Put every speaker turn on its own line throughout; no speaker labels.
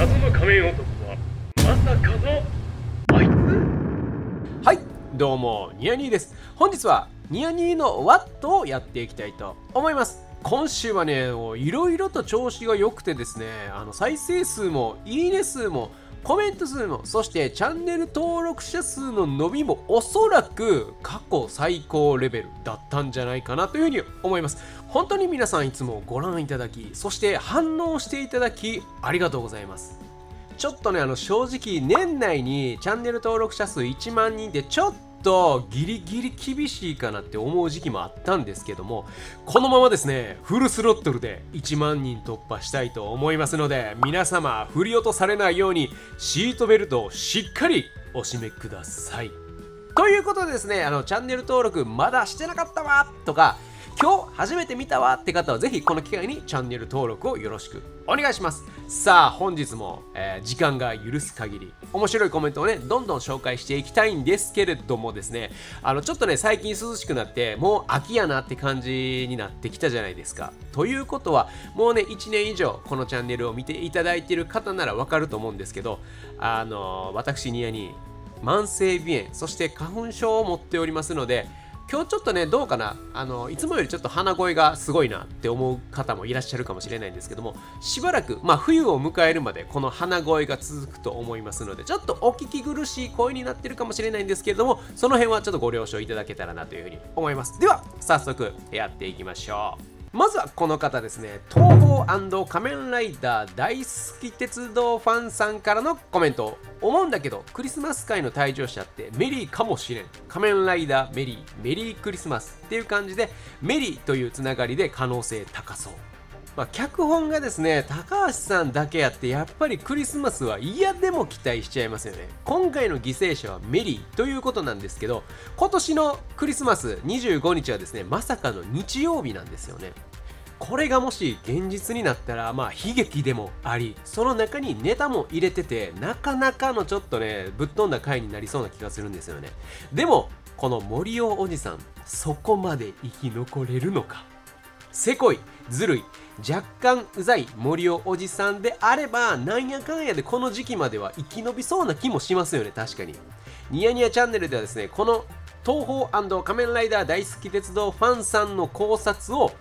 謎の仮面男はまさかのあいつ
はいどうもニヤニーです。本日はニヤニーのワットをやっていきたいと思います。今週はねいろいろと調子が良くてですねあの再生数もいいね数もコメント数もそしてチャンネル登録者数の伸びもおそらく過去最高レベルだったんじゃないかなというふうに思います。本当に皆さんいつもご覧いただきそして反応していただきありがとうございます。ちょっとねあの正直年内にチャンネル登録者数1万人でちょっととギリギリ厳しいかなって思う時期もあったんですけどもこのままですねフルスロットルで1万人突破したいと思いますので皆様振り落とされないようにシートベルトをしっかりお締めください。ということでですねあのチャンネル登録まだしてなかったわとか今日初めて見たわって方はぜひこの機会にチャンネル登録をよろしくお願いします。さあ本日も、えー、時間が許す限り面白いコメントをねどんどん紹介していきたいんですけれどもですね。あのちょっとね最近涼しくなってもう秋やなって感じになってきたじゃないですか。ということはもうね1年以上このチャンネルを見ていただいている方ならわかると思うんですけどあの私ニアに慢性鼻炎そして花粉症を持っておりますので今日ちょっとねどうかな？あのいつもよりちょっと鼻声がすごいなって思う方もいらっしゃるかもしれないんですけどもしばらくまあ冬を迎えるまでこの鼻声が続くと思いますのでちょっとお聞き苦しい声になってるかもしれないんですけれどもその辺はちょっとご了承いただけたらなというふうに思います。では早速やっていきましょう。まずはこの方ですね。東宝仮面ライダー大好き鉄道ファンさんからのコメント。思うんだけどクリスマス会の退場者ってメリーかもしれん。仮面ライダーメリーメリークリスマスっていう感じでメリーというつながりで可能性高そう。まあ、脚本がですね高橋さんだけやってやっぱりクリスマスは嫌でも期待しちゃいますよね。今回の犠牲者はメリーということなんですけど今年のクリスマス25日はですねまさかの日曜日なんですよね。これがもし現実になったらまあ悲劇でもありその中にネタも入れててなかなかのちょっとねぶっ飛んだ回になりそうな気がするんですよね。でもこの森尾おじさんそこまで生き残れるのか。せこいずるい。若干うざい森尾おじさんであればなんやかんやでこの時期までは生き延びそうな気もしますよね。確かに。ニヤニヤチャンネルではですねこの東宝仮面ライダー大好き鉄道ファンさんの考察を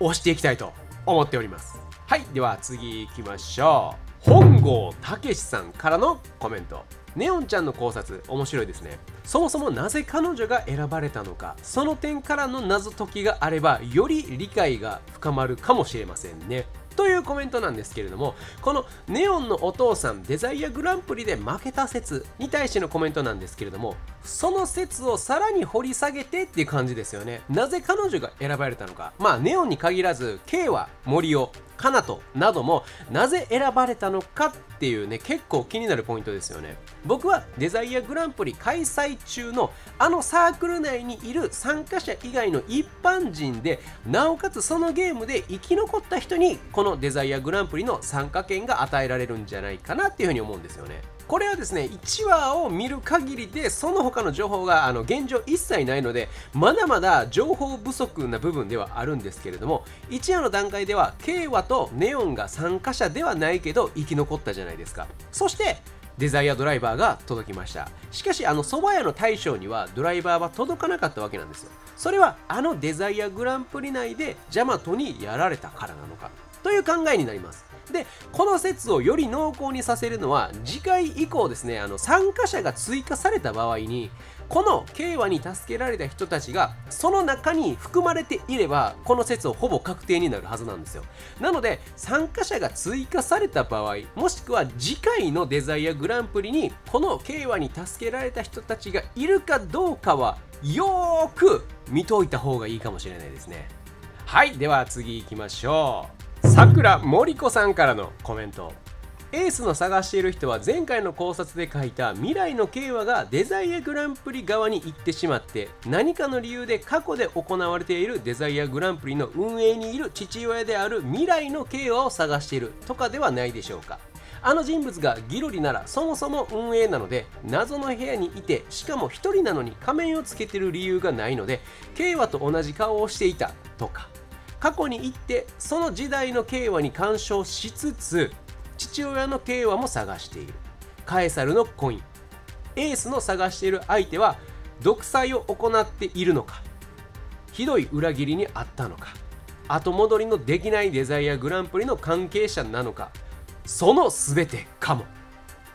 押していきたいと思っております。はいでは次行きましょう。本郷武さんからのコメント。ネオンちゃんの考察面白いですね。そもそもなぜ彼女が選ばれたのかその点からの謎解きがあればより理解が深まるかもしれませんね。というコメントなんですけれどもこのネオンのお父さんデザイアグランプリで負けた説に対してのコメントなんですけれどもその説をさらに掘り下げてっていう感じですよね。なぜ彼女が選ばれたのか。まあネオンに限らず K は森尾カナトなどもなぜ選ばれたのかっていうね結構気になるポイントですよね。僕はデザイアグランプリ開催中のあのサークル内にいる参加者以外の一般人でなおかつそのゲームで生き残った人にこのデザイアグランプリの参加権が与えられるんじゃないかなっていうふうに思うんですよね。これはですね1話を見る限りでその他の情報があの現状一切ないのでまだまだ情報不足な部分ではあるんですけれども1話の段階では K 話とネオンが参加者ではないけど生き残ったじゃないですか。そしてデザイアドライバーが届きました。しかしあの蕎麦屋の大将にはドライバーは届かなかったわけなんですよ。それはあのデザイアグランプリ内でジャマトにやられたからなのか。という考えになります。でこの説をより濃厚にさせるのは次回以降ですねあの参加者が追加された場合にこの慶和に助けられた人たちがその中に含まれていればこの説をほぼ確定になるはずなんですよ。なので参加者が追加された場合もしくは次回のデザイアグランプリにこの慶和に助けられた人たちがいるかどうかはよーく見といた方がいいかもしれないですね。はいでは次行きましょう。さくらもりこさんからのコメント。エースの探している人は前回の考察で書いた未来の慶和がデザイアグランプリ側に行ってしまって何かの理由で過去で行われているデザイアグランプリの運営にいる父親である未来の慶和を探しているとかではないでしょうか。あの人物がギロリならそもそも運営なので謎の部屋にいてしかも1人なのに仮面をつけてる理由がないので慶和と同じ顔をしていたとか。過去に行ってその時代の慶和に干渉しつつ父親の慶和も探している。カエサルのコイン。エースの探している相手は独裁を行っているのか。ひどい裏切りにあったのか。後戻りのできないデザイアグランプリの関係者なのか。その全てかも。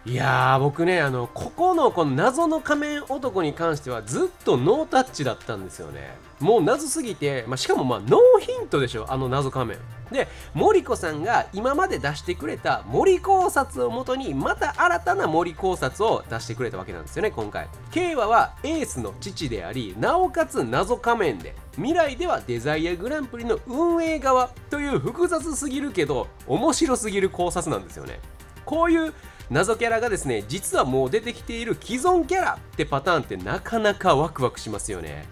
いやー僕ねあのここのこの謎の仮面男に関してはずっとノータッチだったんですよね。もう謎すぎて、まあ、しかもまあノーヒントでしょあの謎仮面。で森子さんが今まで出してくれた森考察をもとにまた新たな森考察を出してくれたわけなんですよね今回。慶和はエースの父でありなおかつ謎仮面で未来ではデザイアグランプリの運営側という複雑すぎるけど面白すぎる考察なんですよね。こういう謎キャラがですね実はもう出てきている既存キャラってパターンってなかなかワクワクしますよね。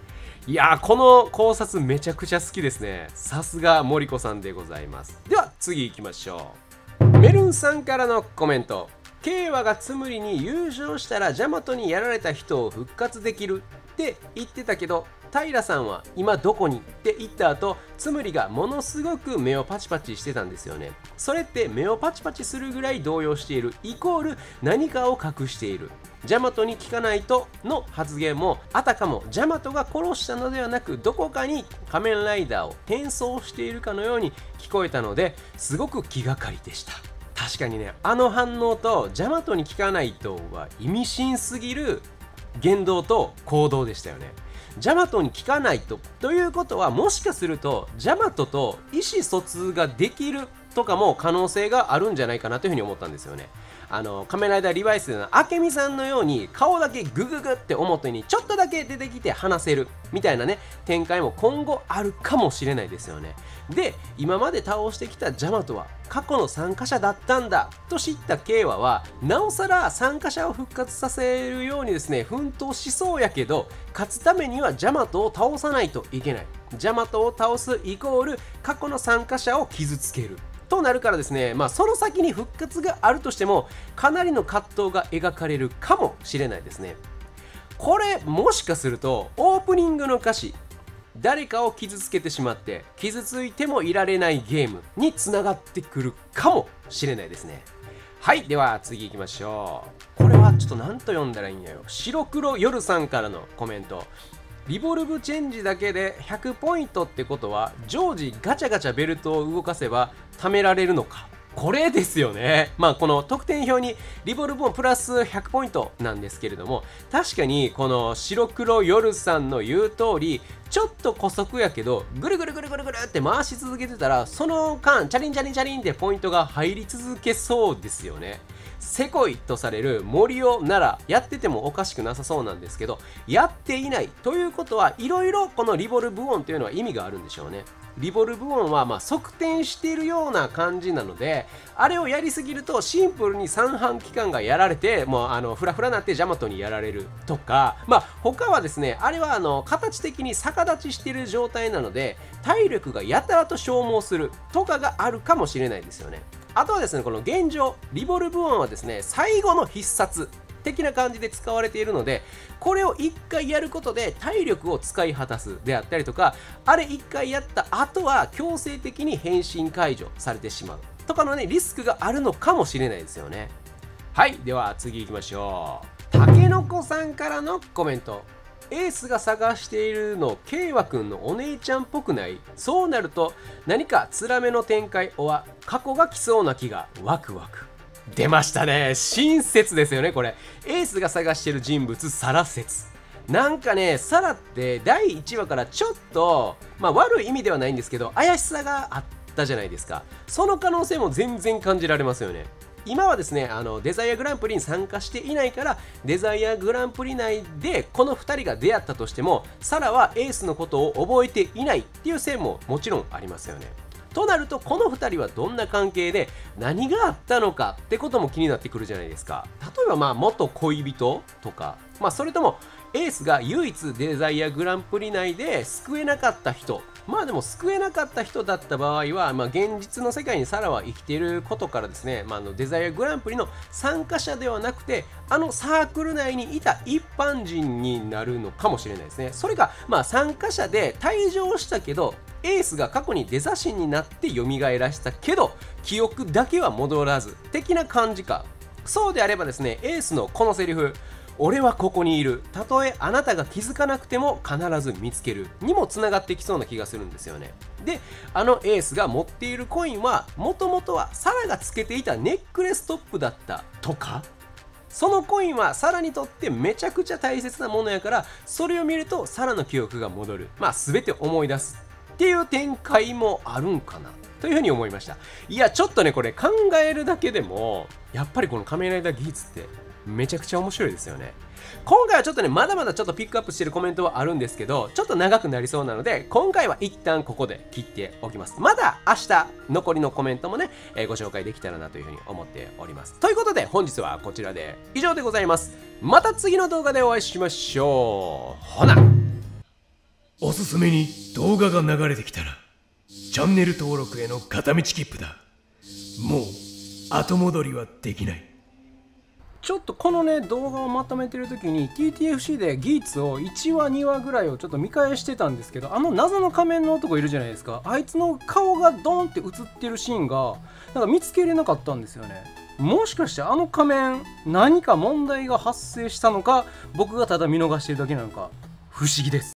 いやーこの考察めちゃくちゃ好きですね。さすが森子さんでございます。では次行きましょう。メルンさんからのコメント。慶和がつむりに優勝したらジャマトにやられた人を復活できるって言ってたけど平さんは今どこに？って言った後つむりがものすごく目をパチパチしてたんですよねそれって目をパチパチするぐらい動揺しているイコール何かを隠しているジャマトに聞かないとの発言もあたかもジャマトが殺したのではなくどこかに仮面ライダーを転送しているかのように聞こえたのですごく気がかりでした。確かにねあの反応とジャマトに聞かないとは意味深すぎる言動と行動でしたよね。ジャマトに聞かないとということはもしかするとジャマトと意思疎通ができるとかも可能性があるんじゃないかなというふうに思ったんですよね。あの仮面ライダーリバイスの明美さんのように顔だけグググって表にちょっとだけ出てきて話せるみたいなね展開も今後あるかもしれないですよね。で今まで倒してきたジャマトは過去の参加者だったんだと知った慶和はなおさら参加者を復活させるようにですね奮闘しそうやけど勝つためにはジャマトを倒さないといけない。ジャマトを倒すイコール過去の参加者を傷つける。となるからですね、まあ、その先に復活があるとしてもかなりの葛藤が描かれるかもしれないですね。これもしかするとオープニングの歌詞誰かを傷つけてしまって傷ついてもいられないゲームにつながってくるかもしれないですね。はいでは次行きましょう。これはちょっと何と読んだらいいんやよ。白黒夜さんからのコメント。リボルブチェンジだけで100ポイントってことは常時ガチャガチャベルトを動かせば貯められるのか。これですよね。まあこの得点表にリボルブンプラス100ポイントなんですけれども確かにこの白黒夜さんの言う通りちょっと古速やけどぐるぐるぐるぐるぐるって回し続けてたらその間チャリンチャリンチャリンってポイントが入り続けそうですよね。せこいとされる森尾ならやっててもおかしくなさそうなんですけどやっていないということはいろいろこのリボルブオンというのは意味があるんでしょうねリボルブオンはま側転しているような感じなのであれをやりすぎるとシンプルに三半規管がやられてもうあのフラフラなってジャマトにやられるとかまあ他はですねあれはあの形的に逆立ちしている状態なので体力がやたらと消耗するとかがあるかもしれないですよね。あとはですねこの現状リボルブオンはですね最後の必殺的な感じで使われているのでこれを1回やることで体力を使い果たすであったりとかあれ1回やった後は強制的に変身解除されてしまうとかのねリスクがあるのかもしれないですよね。はいでは次行きましょう。たけのこさんからのコメント。エースが探しているの慶和くんのお姉ちゃんっぽくない？そうなると何かつらめの展開おは過去が来そうな気が。ワクワク。出ましたね。親切ですよねこれ。エースが探してる人物サラ説。なんかねサラって第1話からちょっとまあ悪い意味ではないんですけど怪しさがあったじゃないですか。その可能性も全然感じられますよね。今はですねあのデザイアグランプリに参加していないからデザイアグランプリ内でこの2人が出会ったとしてもサラはエースのことを覚えていないっていう線ももちろんありますよね。となるとこの2人はどんな関係で何があったのかってことも気になってくるじゃないですか。例えばまあ元恋人とかまあそれともエースが唯一デザイアグランプリ内で救えなかった人。まあでも救えなかった人だった場合は、まあ、現実の世界にサラは生きていることからですね、まあ、のデザイアグランプリの参加者ではなくてあのサークル内にいた一般人になるのかもしれないですね。それがまあ参加者で退場したけどエースが過去にデザ神になって蘇らしたけど記憶だけは戻らず的な感じか。そうであればですねエースのこのセリフ俺はここにいる。たとえあなたが気づかなくても必ず見つける。にもつながってきそうな気がするんですよね。であのエースが持っているコインはもともとはサラがつけていたネックレストップだった。とかそのコインはサラにとってめちゃくちゃ大切なものやからそれを見るとサラの記憶が戻る。まあ全て思い出す。っていう展開もあるんかなというふうに思いました。いやちょっとねこれ考えるだけでもやっぱりこの仮面ライダー技術ってめちゃくちゃ面白いですよね。今回はちょっとねまだまだちょっとピックアップしてるコメントはあるんですけどちょっと長くなりそうなので今回は一旦ここで切っておきます。まだ明日残りのコメントもね、えー、ご紹介できたらなというふうに思っております。ということで本日はこちらで以上でございます。また次の動画でお会いしましょう。ほな。
おすすめに動画が流れてきたらチャンネル登録への片道切符だ。もう後戻りはできない。
ちょっとこのね動画をまとめてる時に TTFC でギーツを1話2話ぐらいをちょっと見返してたんですけどあの謎の仮面の男いるじゃないですか。あいつの顔がドンって映ってるシーンがなんか見つけれなかったんですよね。もしかしてあの仮面何か問題が発生したのか僕がただ見逃してるだけなのか不思議です。